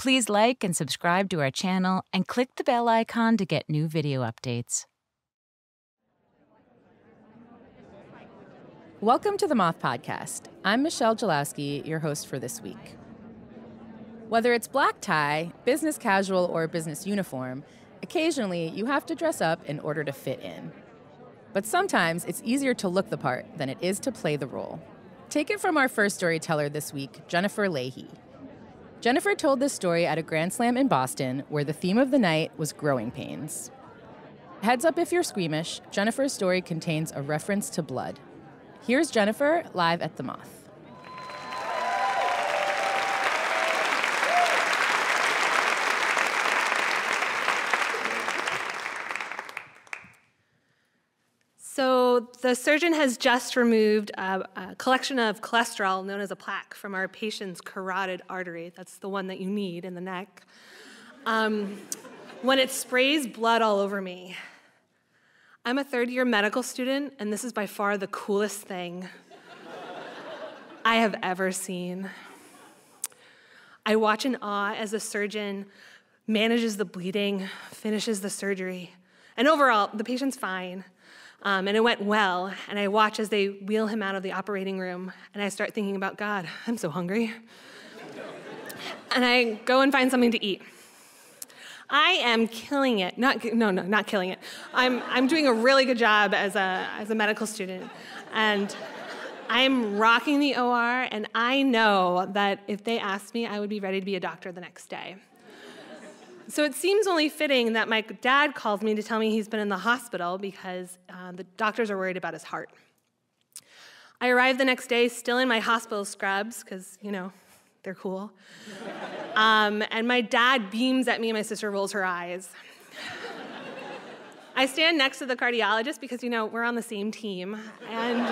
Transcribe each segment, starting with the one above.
Please like and subscribe to our channel and click the bell icon to get new video updates. Welcome to the Moth Podcast. I'm Michelle Jalowski, your host for this week. Whether it's black tie, business casual, or business uniform, occasionally you have to dress up in order to fit in. But sometimes it's easier to look the part than it is to play the role. Take it from our first storyteller this week, Jennifer Leahy. Jennifer told this story at a Grand Slam in Boston where the theme of the night was growing pains. Heads up if you're squeamish, Jennifer's story contains a reference to blood. Here's Jennifer live at the Moth. So the surgeon has just removed a, a, collection of cholesterol known as a plaque from our patient's carotid artery. That's the one that you need in the neck. Um, when it sprays blood all over me. I'm a third year medical student, and this is by far the coolest thing I have ever seen. I watch in awe as the surgeon manages the bleeding, finishes the surgery, and overall, the patient's fine. Um, and it went well. And I watch as they wheel him out of the operating room, and I start thinking about God, I'm so hungry. and I go and find something to eat. I am killing it. Not, no, no, not killing it. I'm, I'm doing a really good job as a, as a medical student. And I'm rocking the OR, and I know that if they asked me, I would be ready to be a doctor the next day. So it seems only fitting that my dad calls me to tell me he's been in the hospital because uh, the doctors are worried about his heart. I arrive the next day still in my hospital scrubs because, you know, they're cool. Um, and my dad beams at me and my sister rolls her eyes. I stand next to the cardiologist because, you know, we're on the same team. And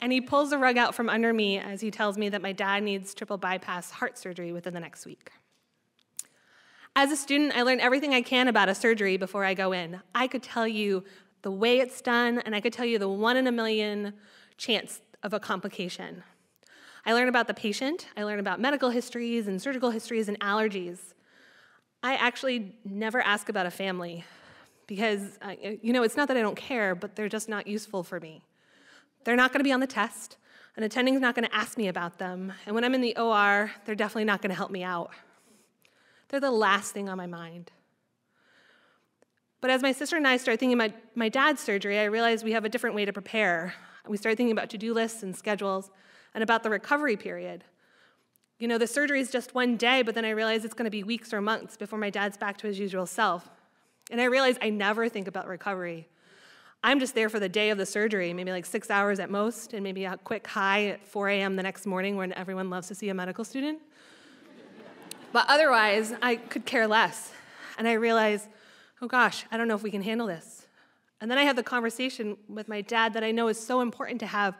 and he pulls the rug out from under me as he tells me that my dad needs triple bypass heart surgery within the next week. As a student, I learn everything I can about a surgery before I go in. I could tell you the way it's done, and I could tell you the one in a million chance of a complication. I learn about the patient, I learn about medical histories and surgical histories and allergies. I actually never ask about a family because, uh, you know, it's not that I don't care, but they're just not useful for me. They're not going to be on the test. An attending is not going to ask me about them. And when I'm in the OR, they're definitely not going to help me out. They're the last thing on my mind. But as my sister and I started thinking about my dad's surgery, I realized we have a different way to prepare. We started thinking about to do lists and schedules and about the recovery period. You know, the surgery is just one day, but then I realized it's going to be weeks or months before my dad's back to his usual self. And I realized I never think about recovery. I'm just there for the day of the surgery, maybe like six hours at most, and maybe a quick high at 4 a.m. the next morning when everyone loves to see a medical student. but otherwise, I could care less. And I realized, oh gosh, I don't know if we can handle this. And then I had the conversation with my dad that I know is so important to have,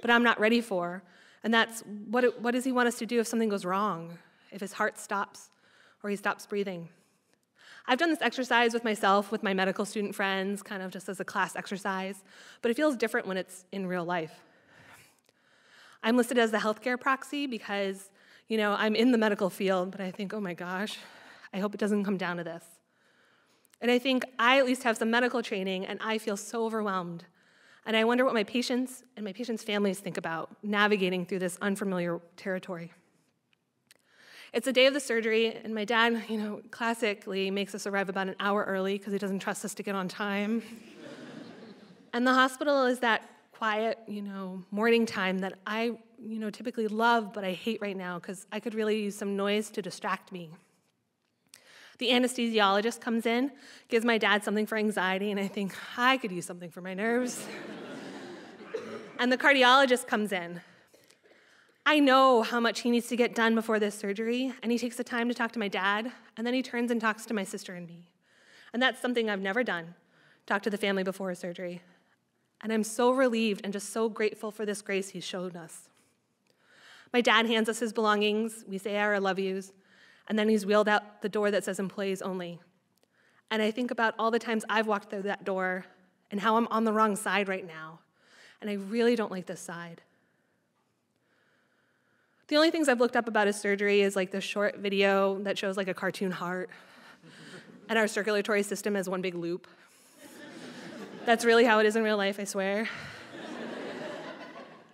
but I'm not ready for. And that's what, what does he want us to do if something goes wrong? If his heart stops or he stops breathing? I've done this exercise with myself, with my medical student friends, kind of just as a class exercise, but it feels different when it's in real life. I'm listed as the healthcare proxy because, you know, I'm in the medical field, but I think, oh my gosh, I hope it doesn't come down to this. And I think I at least have some medical training, and I feel so overwhelmed. And I wonder what my patients and my patients' families think about navigating through this unfamiliar territory. It's the day of the surgery, and my dad, you know, classically makes us arrive about an hour early because he doesn't trust us to get on time. and the hospital is that quiet, you know, morning time that I, you know, typically love, but I hate right now because I could really use some noise to distract me. The anesthesiologist comes in, gives my dad something for anxiety, and I think, I could use something for my nerves. and the cardiologist comes in, I know how much he needs to get done before this surgery, and he takes the time to talk to my dad, and then he turns and talks to my sister and me. And that's something I've never done talk to the family before a surgery. And I'm so relieved and just so grateful for this grace he's shown us. My dad hands us his belongings, we say our love yous, and then he's wheeled out the door that says employees only. And I think about all the times I've walked through that door and how I'm on the wrong side right now. And I really don't like this side. The only things I've looked up about his surgery is like the short video that shows like a cartoon heart, and our circulatory system is one big loop. That's really how it is in real life, I swear.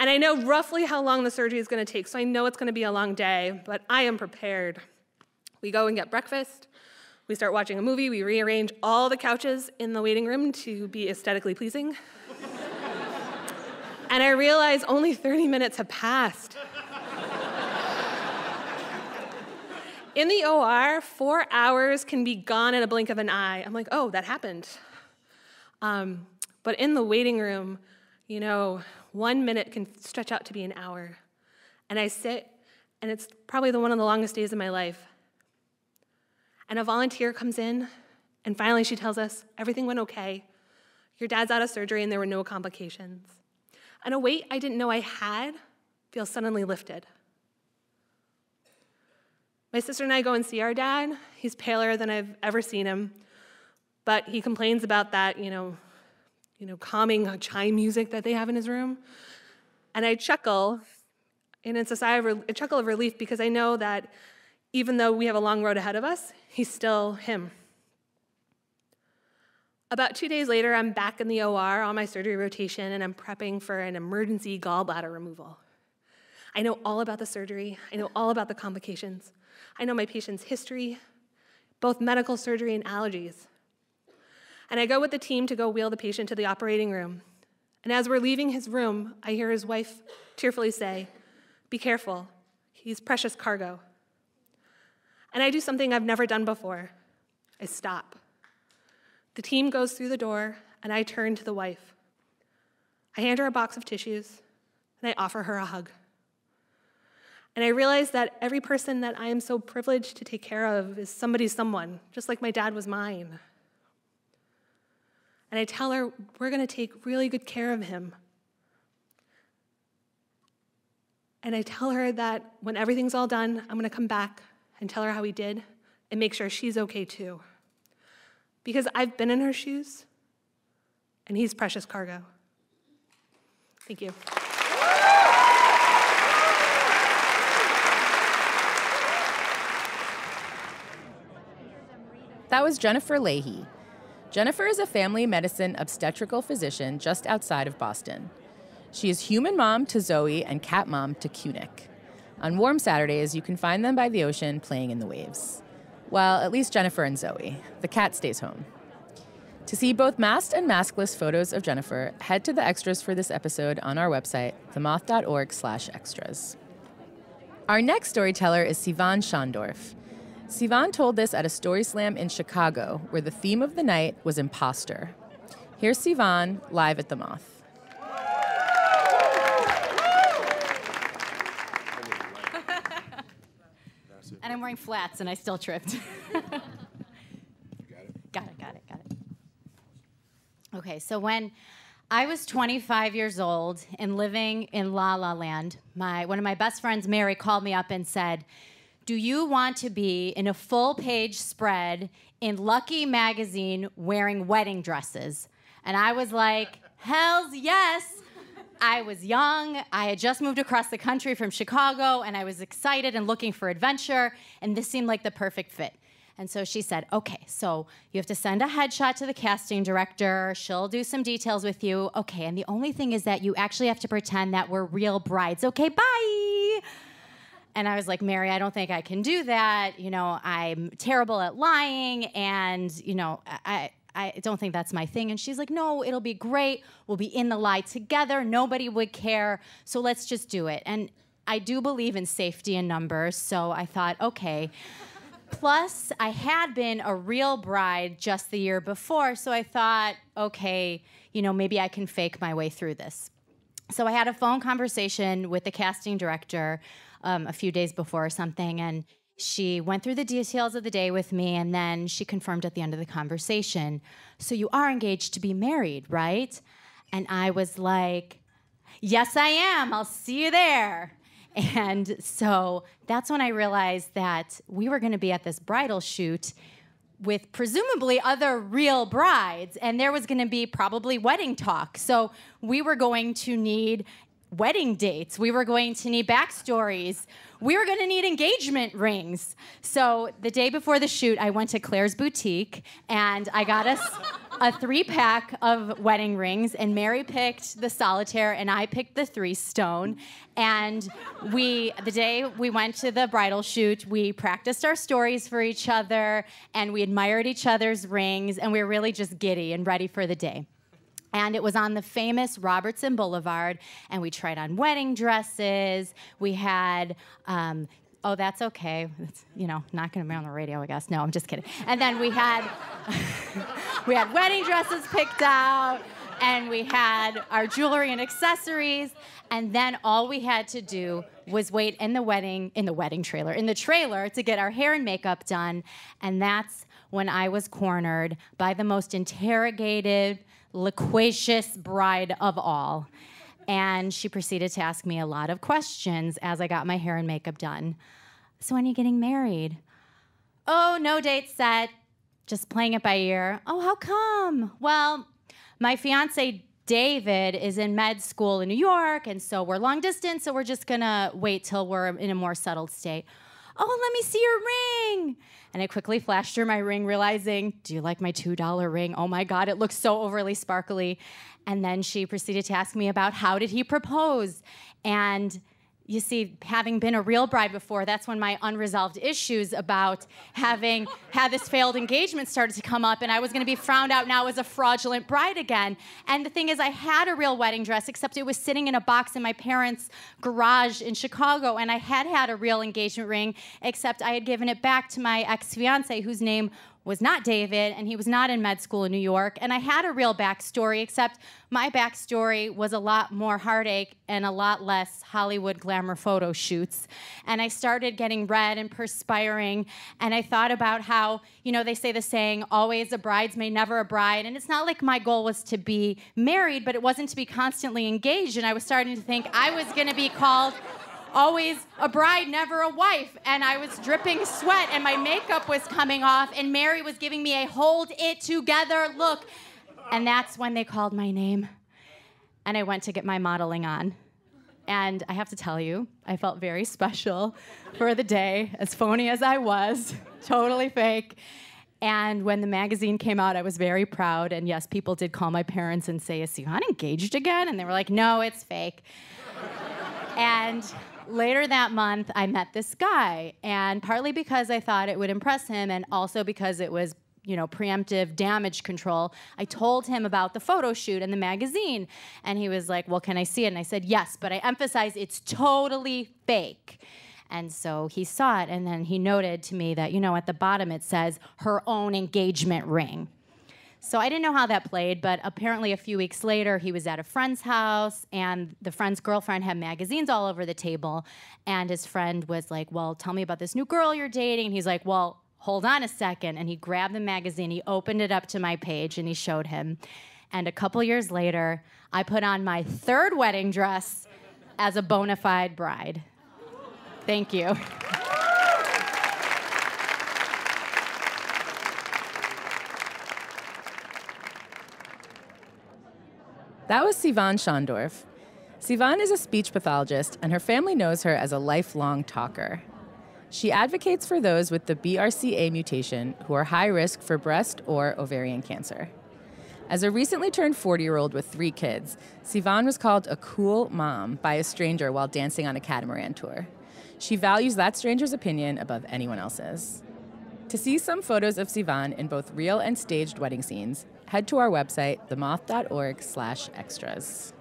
and I know roughly how long the surgery is going to take, so I know it's going to be a long day, but I am prepared. We go and get breakfast. We start watching a movie. We rearrange all the couches in the waiting room to be aesthetically pleasing. and I realize only 30 minutes have passed. In the OR, four hours can be gone in a blink of an eye. I'm like, oh, that happened. Um, but in the waiting room, you know, one minute can stretch out to be an hour. And I sit, and it's probably the one of the longest days of my life. And a volunteer comes in, and finally she tells us everything went okay. Your dad's out of surgery, and there were no complications. And a weight I didn't know I had feels suddenly lifted. My sister and I go and see our dad. He's paler than I've ever seen him. But he complains about that, you know, you know, calming chime music that they have in his room. And I chuckle, and it's a sigh of a chuckle of relief because I know that even though we have a long road ahead of us, he's still him. About two days later, I'm back in the OR on my surgery rotation and I'm prepping for an emergency gallbladder removal. I know all about the surgery, I know all about the complications, I know my patient's history, both medical surgery and allergies. And I go with the team to go wheel the patient to the operating room. And as we're leaving his room, I hear his wife tearfully say, Be careful, he's precious cargo. And I do something I've never done before I stop. The team goes through the door, and I turn to the wife. I hand her a box of tissues, and I offer her a hug. And I realize that every person that I am so privileged to take care of is somebody's someone, just like my dad was mine. And I tell her, we're going to take really good care of him. And I tell her that when everything's all done, I'm going to come back and tell her how he did and make sure she's okay too. Because I've been in her shoes, and he's precious cargo. Thank you. That was Jennifer Leahy. Jennifer is a family medicine obstetrical physician just outside of Boston. She is human mom to Zoe and cat mom to Kunik. On warm Saturdays, you can find them by the ocean playing in the waves. Well, at least Jennifer and Zoe. The cat stays home. To see both masked and maskless photos of Jennifer, head to the extras for this episode on our website, themoth.org/extras. Our next storyteller is Sivan Schondorf. Sivan told this at a story slam in Chicago, where the theme of the night was imposter. Here's Sivan live at the Moth. and I'm wearing flats, and I still tripped. got it. Got it. Got it. Got it. Okay, so when I was 25 years old and living in La La Land, my one of my best friends, Mary, called me up and said do you want to be in a full page spread in Lucky magazine wearing wedding dresses? And I was like, Hell's yes. I was young. I had just moved across the country from Chicago and I was excited and looking for adventure, and this seemed like the perfect fit. And so she said, Okay, so you have to send a headshot to the casting director. She'll do some details with you. Okay, and the only thing is that you actually have to pretend that we're real brides. Okay, bye. And I was like, Mary, I don't think I can do that. You know, I'm terrible at lying, and you know, I. I don't think that's my thing. And she's like, no, it'll be great. We'll be in the lie together. Nobody would care. So let's just do it. And I do believe in safety in numbers. So I thought, okay. Plus, I had been a real bride just the year before. So I thought, okay, you know, maybe I can fake my way through this. So I had a phone conversation with the casting director um, a few days before or something. And she went through the details of the day with me, and then she confirmed at the end of the conversation, So you are engaged to be married, right? And I was like, Yes, I am. I'll see you there. And so that's when I realized that we were going to be at this bridal shoot with presumably other real brides, and there was going to be probably wedding talk. So we were going to need wedding dates. We were going to need backstories. We were going to need engagement rings. So the day before the shoot, I went to Claire's boutique and I got us a three pack of wedding rings. And Mary picked the solitaire and I picked the three stone. And we, the day we went to the bridal shoot, we practiced our stories for each other and we admired each other's rings. And we were really just giddy and ready for the day and it was on the famous Robertson Boulevard, and we tried on wedding dresses. We had, um, oh, that's okay. It's, you know, not going to be on the radio, I guess. No, I'm just kidding. And then we had, we had wedding dresses picked out, and we had our jewelry and accessories, and then all we had to do was wait in the wedding, in the wedding trailer, in the trailer to get our hair and makeup done, and that's when I was cornered by the most interrogated loquacious bride of all. And she proceeded to ask me a lot of questions as I got my hair and makeup done. So, when are you getting married? Oh, no date set. Just playing it by ear. Oh, how come? Well, my fiance David is in med school in New York, and so we're long distance, so we're just gonna wait till we're in a more settled state. Oh, let me see your ring. And I quickly flashed her my ring, realizing, Do you like my $2 ring? Oh my God, it looks so overly sparkly. And then she proceeded to ask me about how did he propose? And you see, having been a real bride before, that's when my unresolved issues about having had this failed engagement started to come up, and I was going to be frowned out now as a fraudulent bride again. And the thing is, I had a real wedding dress, except it was sitting in a box in my parents' garage in Chicago, and I had had a real engagement ring, except I had given it back to my ex fiance, whose name was not David, and he was not in med school in New York. And I had a real backstory, except my backstory was a lot more heartache and a lot less Hollywood glamour photo shoots. And I started getting red and perspiring, and I thought about how, you know, they say the saying, always a bridesmaid, never a bride. And it's not like my goal was to be married, but it wasn't to be constantly engaged. And I was starting to think I was gonna be called always a bride, never a wife. And I was dripping sweat and my makeup was coming off, and Mary was giving me a hold it together look. And that's when they called my name. And I went to get my modeling on. And I have to tell you, I felt very special for the day, as phony as I was, totally fake. And when the magazine came out, I was very proud. And yes, people did call my parents and say, Is Sivan engaged again? And they were like, No, it's fake. and later that month, I met this guy, and partly because I thought it would impress him, and also because it was you know, preemptive damage control. I told him about the photo shoot and the magazine, and he was like, "Well, can I see it?" And I said, "Yes," but I emphasize it's totally fake. And so he saw it, and then he noted to me that, you know, at the bottom it says her own engagement ring. So I didn't know how that played, but apparently a few weeks later, he was at a friend's house, and the friend's girlfriend had magazines all over the table. And his friend was like, Well, tell me about this new girl you're dating. And he's like, Well, hold on a second. And he grabbed the magazine, he opened it up to my page, and he showed him. And a couple years later, I put on my third wedding dress as a bona fide bride. Thank you. That was Sivan Schondorf. Sivan is a speech pathologist, and her family knows her as a lifelong talker. She advocates for those with the BRCA mutation who are high risk for breast or ovarian cancer. As a recently turned 40 year old with three kids, Sivan was called a cool mom by a stranger while dancing on a catamaran tour. She values that stranger's opinion above anyone else's. To see some photos of Sivan in both real and staged wedding scenes, head to our website, themoth.org slash extras.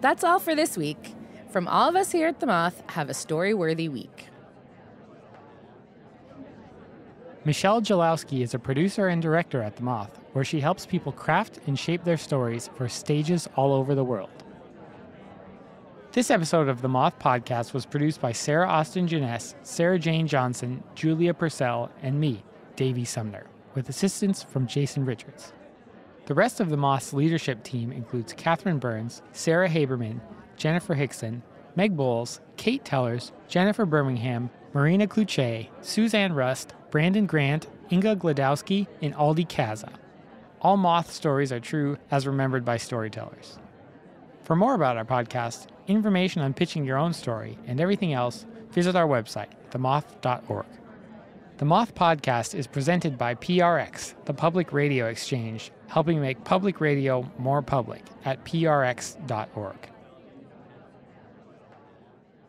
That's all for this week. From all of us here at The Moth, have a story-worthy week. Michelle Jalowski is a producer and director at The Moth, where she helps people craft and shape their stories for stages all over the world. This episode of the Moth Podcast was produced by Sarah Austin Jenness, Sarah Jane Johnson, Julia Purcell, and me, Davey Sumner, with assistance from Jason Richards. The rest of the Moth's leadership team includes Catherine Burns, Sarah Haberman, Jennifer Hixson, Meg Bowles, Kate Tellers, Jennifer Birmingham, Marina Klutse, Suzanne Rust, Brandon Grant, Inga Gladowski, and Aldi Kaza. All Moth stories are true as remembered by storytellers. For more about our podcast, information on pitching your own story, and everything else, visit our website, themoth.org. The Moth Podcast is presented by PRX, the Public Radio Exchange, helping make public radio more public at prx.org.